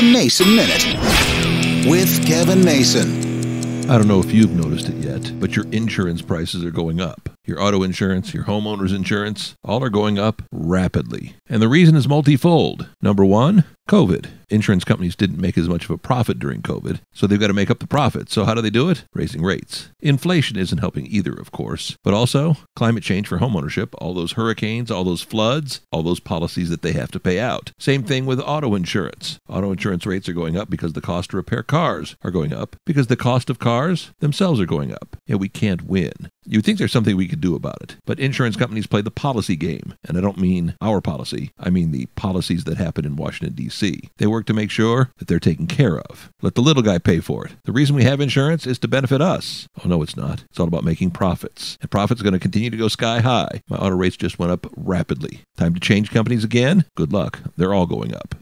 The Mason Minute with Kevin Mason. I don't know if you've noticed it yet, but your insurance prices are going up. Your auto insurance, your homeowner's insurance, all are going up rapidly. And the reason is multifold. Number one, COVID. Insurance companies didn't make as much of a profit during COVID, so they've got to make up the profit. So, how do they do it? Raising rates. Inflation isn't helping either, of course, but also climate change for homeownership, all those hurricanes, all those floods, all those policies that they have to pay out. Same thing with auto insurance. Auto insurance rates are going up because the cost to repair cars are going up, because the cost of cars themselves are going up. And we can't win. You'd think there's something we could do about it, but insurance companies play the policy game, and I don't mean our policy, I mean the policies that happen in Washington, D.C. They work to make sure that they're taken care of. Let the little guy pay for it. The reason we have insurance is to benefit us. Oh, no, it's not. It's all about making profits, and profits are going to continue to go sky high. My auto rates just went up rapidly. Time to change companies again? Good luck. They're all going up.